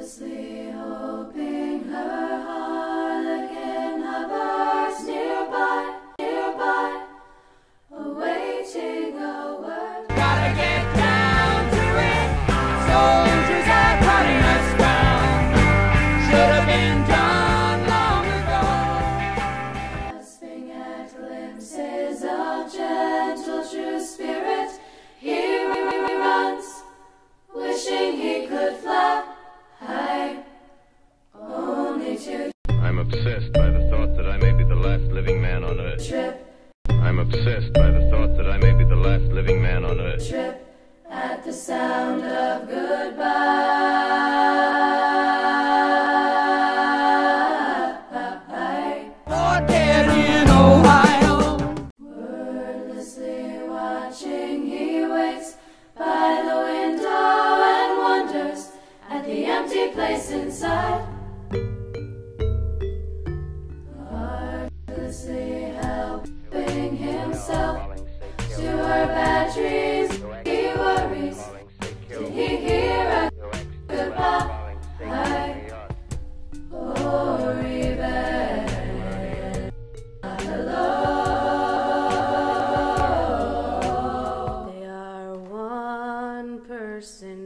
Wordlessly hoping her harlequin nearby, nearby, awaiting word. Gotta get down to it. Soldiers obsessed by the thought that I may be the last living man on earth. trip, I'm obsessed by the thought that I may be the last living man on earth. trip at the sound of goodbye. Or dead in Ohio. Wordlessly watching, he waits by the window and wonders at the empty place inside.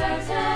certain.